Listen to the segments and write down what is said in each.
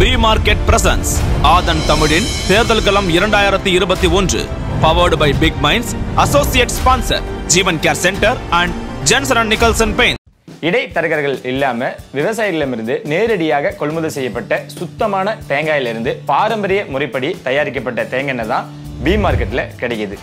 B market presence ஆதன் தமிழின் தேர்தல் களம் இரண்டாயிரத்தி இருபத்தி ஒன்று powered by big minds associate sponsor Jeevan care centre and Jensen and Nicholson paint இடைத்தரகர்கள் இல்லாம விவசாயிகளிடமிருந்து நேரடியாக கொள்முதல் செய்யப்பட்ட சுத்தமான தேங்காயிலிருந்து பாரம்பரிய முறைப்படி தயாரிக்கப்பட்ட தேங்காய் எண்ணெய் தான் பி மார்க்கெட்ல கிடைக்குது.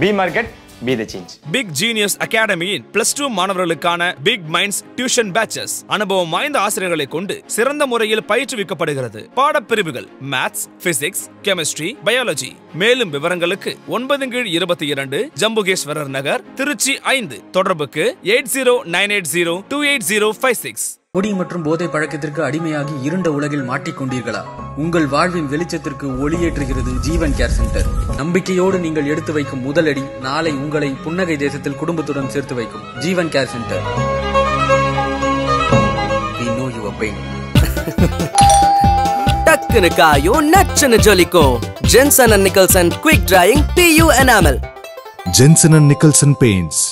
B market B the change big genius அகாடமியின் plus two மாணவர்களுக்கான பிக் மைண்ட்ஸ் டியூஷன் பேச்சஸ் அனுபவம் வாய்ந்த ஆசிரியர்களை கொண்டு சிறந்த முறையில் பயிற்றுவிக்கப்படுகிறது. பாடப்பிரிவுகள் மேத்ஸ் பிசிக்ஸ் கெமிஸ்ட்ரி பயாலஜி மேலும் விவரங்களுக்கு ஒன்பது கீழ் இருபத்தி இரண்டு ஜம்புகேஸ்வரர் நகர் திருச்சி ஐந்து. தொடர்புக்கு eight zero nine eight zero two eight zero five six. குடி மற்றும் போதை பழக்கத்திற்கு அடிமையாகி இருண்ட உலகில் மாட்டிக்கொண்டீர்களா உங்கள் வாழ்வின் வெளிச்சத்திற்கு ஒளியேற்றுகிறது ஜீவன் கேர் சென்டர். நம்பிக்கையோடு நீங்கள் எடுத்து வைக்கும் முதலடி நாளை உங்களை புன்னகை தேசத்தில் குடும்பத்துடன் சேர்த்து வைக்கும் ஜீவன் கேர் சென்டர். டக்குனு காயும் நச்சுன்னு ஜொலிக்கும். Jensen and Nicholson quick drying PU enamel Jensen and Nicholson Paints.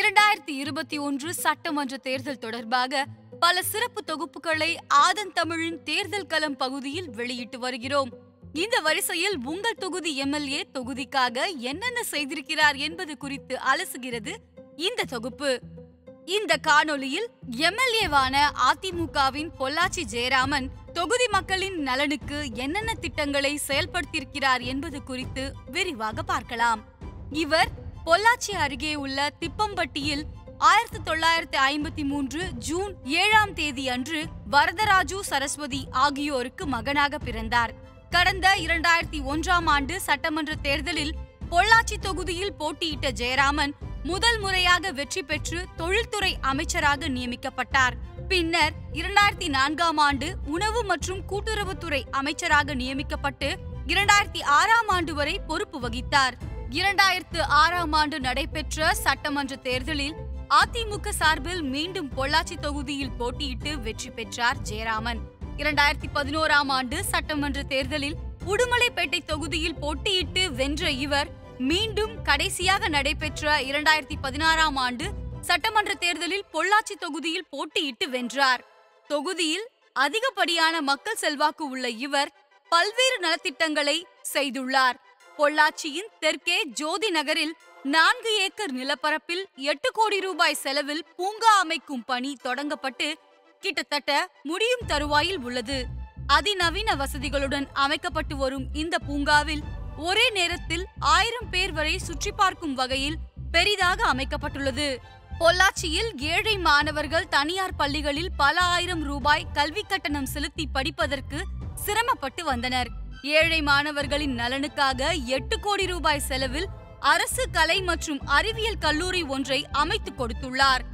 இரண்டாயிரத்தி இருபத்தி ஒன்று சட்டமன்ற தேர்தல் தொடர்பாக பல சிறப்பு தொகுப்புகளை ஆதன் தமிழின் தேர்தல் களம் பகுதியில் வெளியிட்டு வருகிறோம். இந்த வரிசையில் உங்கள் தொகுதி எம்எல்ஏ தொகுதிக்காக என்னென்ன செய்திருக்கிறார் என்பது குறித்து அலசுகிறது இந்த தொகுப்பு. இந்த காணொலியில் எம்எல்ஏவான அதிமுகவின் பொள்ளாச்சி ஜெயராமன் தொகுதி மக்களின் நலனுக்கு என்னென்ன திட்டங்களை செயல்படுத்தியிருக்கிறார் என்பது குறித்து விரிவாக பார்க்கலாம். இவர் பொள்ளாச்சி அருகே உள்ள திப்பம்பட்டியில் ஆயிரத்தி தொள்ளாயிரத்தி ஐம்பத்தி மூன்று ஜூன் ஏழாம் தேதி அன்று வரதராஜு சரஸ்வதி ஆகியோருக்கு மகனாக பிறந்தார். கடந்த இரண்டாயிரத்தி ஒன்றாம் ஆண்டு சட்டமன்ற தேர்தலில் பொள்ளாச்சி தொகுதியில் போட்டியிட்ட ஜெயராமன் முதல் முறையாக வெற்றி பெற்று தொழில்துறை அமைச்சராக நியமிக்கப்பட்டார். பின்னர் இரண்டாயிரத்தி நான்காம் ஆண்டு உணவு மற்றும் கூட்டுறவுத்துறை அமைச்சராக நியமிக்கப்பட்டு இரண்டாயிரத்தி ஆறாம் ஆண்டு வரை பொறுப்பு வகித்தார். இரண்டாயிரத்து ஆறாம் ஆண்டு நடைபெற்ற சட்டமன்ற தேர்தலில் அதிமுக சார்பில் மீண்டும் பொள்ளாச்சி தொகுதியில் போட்டியிட்டு வெற்றி பெற்றார் ஜெயராமன். இரண்டாயிரத்தி பதினோராம் ஆண்டு சட்டமன்ற தேர்தலில் உடுமலைப்பேட்டை தொகுதியில் போட்டியிட்டு வென்ற இவர் மீண்டும் கடைசியாக நடைபெற்ற இரண்டாயிரத்தி பதினாறாம் ஆண்டு சட்டமன்ற தேர்தலில் பொள்ளாச்சி தொகுதியில் போட்டியிட்டு வென்றார். தொகுதியில் அதிகப்படியான மக்கள் செல்வாக்கு உள்ள இவர் பல்வேறு நலத்திட்டங்களை செய்துள்ளார். பொள்ளாச்சியின் தெற்கே ஜோதி நகரில் நான்கு ஏக்கர் நிலப்பரப்பில் எட்டு கோடி ரூபாய் செலவில் பூங்கா அமைக்கும் பணி தொடங்கப்பட்டு கிட்டத்தட்ட முடியும் தருவாயில் உள்ளது. அதிநவீன வசதிகளுடன் அமைக்கப்பட்டு வரும் இந்த பூங்காவில் ஒரே நேரத்தில் ஆயிரம் பேர் வரை சுற்றி பார்க்கும் வகையில் பெரிதாக அமைக்கப்பட்டுள்ளது. பொள்ளாச்சியில் ஏழை மாணவர்கள் தனியார் பள்ளிகளில் பல ஆயிரம் ரூபாய் கல்வி கட்டணம் செலுத்தி படிப்பதற்கு சிரமப்பட்டு வந்தனர். ஏழை மாணவர்களின் நலனுக்காக எட்டு கோடி ரூபாய் செலவில் அரசு கலை மற்றும் அறிவியல் கல்லூரி ஒன்றை அமைத்துக் கொடுத்துள்ளார்.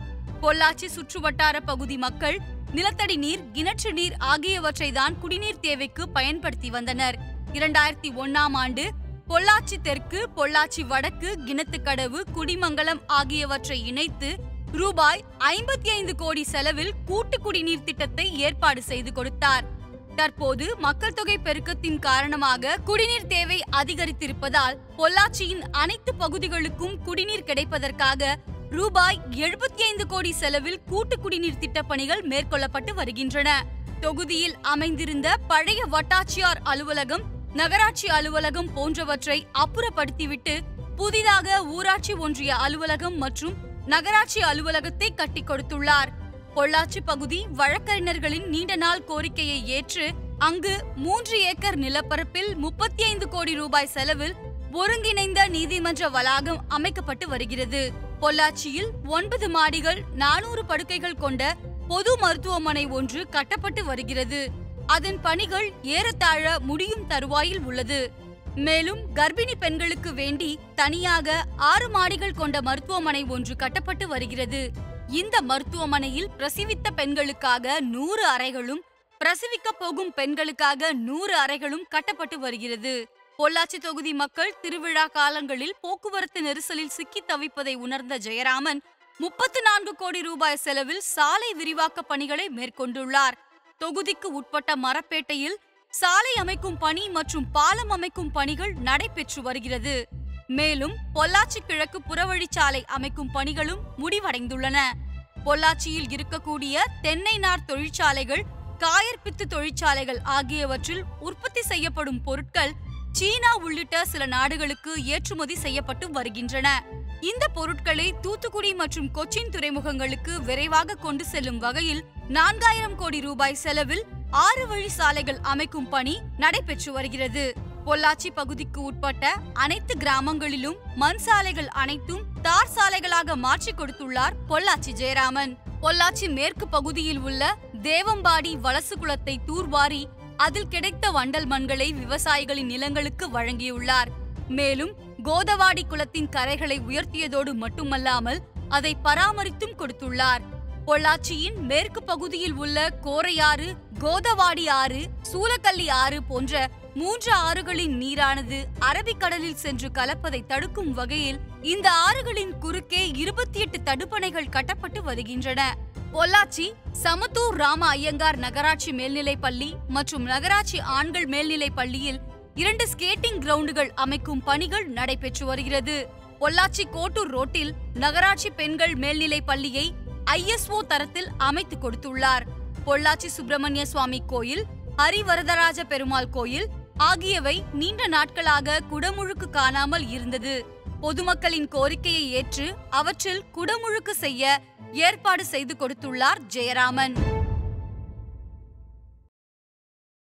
பொள்ளாச்சி சுற்றுவட்டார பகுதி மக்கள் நிலத்தடி நீர் கிணற்று நீர் ஆகியவற்றை தான் குடிநீர் தேவைக்கு பயன்படுத்தி வந்தனர். இரண்டாயிரத்தி ஒன்னாம் ஆண்டு பொள்ளாச்சி தெற்கு பொள்ளாச்சி வடக்கு கிணத்துக்கடவு குடிமங்கலம் ஆகியவற்றை இணைத்து ரூபாய் ஐம்பத்தி ஐந்து கோடி செலவில் கூட்டு குடிநீர் திட்டத்தை ஏற்பாடு செய்து கொடுத்தார். தற்போது மக்கள் தொகை பெருக்கத்தின் காரணமாக குடிநீர் தேவை அதிகரித்திருப்பதால் பொள்ளாச்சியின் அனைத்து பகுதிகளுக்கும் குடிநீர் கிடைப்பதற்காக ரூபாய் எழுபத்தி ஐந்து கோடி செலவில் கூட்டு குடிநீர் திட்டப்பணிகள் மேற்கொள்ளப்பட்டு வருகின்றன. தொகுதியில் அமைந்திருந்த பழைய வட்டாட்சியார் அலுவலகம் நகராட்சி அலுவலகம் போன்றவற்றை அப்புறப்படுத்திவிட்டு புதிதாக ஊராட்சி ஒன்றிய அலுவலகம் மற்றும் நகராட்சி அலுவலகத்தை கட்டிக் கொடுத்துள்ளார். பொள்ளாச்சி பகுதி வழக்கறிஞர்களின் நீண்ட நாள் கோரிக்கையை ஏற்று அங்கு மூன்று ஏக்கர் நிலப்பரப்பில் முப்பத்தி ஐந்து கோடி ரூபாய் செலவில் ஒருங்கிணைந்த நீதிமன்ற வளாகம் அமைக்கப்பட்டு வருகிறது. பொள்ளாச்சியில் ஒன்பது மாடிகள் நானூறு படுக்கைகள் கொண்ட பொது மருத்துவமனை ஒன்று கட்டப்பட்டு வருகிறது. அதன் பணிகள் ஏறத்தாழ முடியும் தருவாயில் உள்ளது. மேலும் கர்ப்பிணி பெண்களுக்கு வேண்டி தனியாக ஆறு மாடிகள் கொண்ட மருத்துவமனை ஒன்று கட்டப்பட்டு வருகிறது. இந்த மருத்துவமனையில் பிரசவித்த பெண்களுக்காக நூறு அறைகளும் பிரசவிக்க போகும் பெண்களுக்காக நூறு அறைகளும் கட்டப்பட்டு வருகிறது. பொள்ளாச்சி தொகுதி மக்கள் திருவிழா காலங்களில் போக்குவரத்து நெரிசலில் சிக்கி தவிப்பதை உணர்ந்த ஜெயராமன் முப்பத்து நான்கு கோடி ரூபாய் செலவில் சாலை விரிவாக்க பணிகளை மேற்கொண்டுள்ளார். தொகுதிக்கு உட்பட்ட மரப்பேட்டையில் சாலை அமைக்கும் பணி மற்றும் பாலம் அமைக்கும் பணிகள் நடைபெற்று வருகிறது. மேலும் பொள்ளாச்சி கிழக்கு புறவழிச்சாலை அமைக்கும் பணிகளும் முடிவடைந்துள்ளன. பொள்ளாச்சியில் இருக்கக்கூடிய தென்னை நார் தொழிற்சாலைகள் காயற்பித்து தொழிற்சாலைகள் ஆகியவற்றில் உற்பத்தி செய்யப்படும் பொருட்கள் சீனா உள்ளிட்ட சில நாடுகளுக்கு ஏற்றுமதி செய்யப்பட்டு வருகின்றன. இந்த பொருட்களை தூத்துக்குடி மற்றும் கொச்சின் துறைமுகங்களுக்கு விரைவாக கொண்டு செல்லும் வகையில் நான்காயிரம் கோடி ரூபாய் செலவில் ஆறு வழி சாலைகள் அமைக்கும் பணி நடைபெற்று வருகிறது. பொள்ளாச்சி பகுதிக்கு உட்பட்ட அனைத்து கிராமங்களிலும் மண் சாலைகள் அனைத்தும் தார் சாலைகளாக மாற்றி கொடுத்துள்ளார் பொள்ளாச்சி ஜெயராமன். பொள்ளாச்சி மேற்கு பகுதியில் உள்ள தேவம்பாடி வலசு குளத்தை தூர்வாரி அதில் கிடைத்த வண்டல் மண்களை விவசாயிகளின் நிலங்களுக்கு வழங்கியுள்ளார். மேலும் கோதவாடி குளத்தின் கரைகளை உயர்த்தியதோடு மட்டுமல்லாமல் அதை பராமரித்தும் கொடுத்துள்ளார். பொள்ளாச்சியின் மேற்கு பகுதியில் உள்ள கோரையாறு கோதவாடி ஆறு சூலக்கல்லி ஆறு போன்ற மூன்று ஆறுகளின் நீரானது அரபிக்கடலில் சென்று கலப்பதை தடுக்கும் வகையில் இந்த ஆறுகளின் குறுக்கே இருபத்தி எட்டு தடுப்பணைகள் கட்டப்பட்டு வருகின்றன. பொள்ளாச்சி சமத்தூர் ராம ஐயங்கார் நகராட்சி மேல்நிலைப் பள்ளி மற்றும் நகராட்சி ஆண்கள் மேல்நிலைப் பள்ளியில் இரண்டு ஸ்கேட்டிங் கிரவுண்டுகள் அமைக்கும் பணிகள் நடைபெற்று வருகிறது. பொள்ளாச்சி கோட்டூர் ரோட்டில் நகராட்சி பெண்கள் மேல்நிலைப் பள்ளியை ஐஎஸ்ஓ தரத்தில் அமைத்து கொடுத்துள்ளார். பொள்ளாச்சி சுப்பிரமணிய சுவாமி கோயில் ஹரிவரதராஜ பெருமாள் கோயில் ஆகியவை நீண்ட நாட்களாக குடமுழுக்கு காணாமல் இருந்தது. பொதுமக்களின் கோரிக்கையை ஏற்று அவற்றில் குடமுழுக்கு செய்ய ஏற்பாடு செய்து கொடுத்துள்ளார் ஜெயராமன்.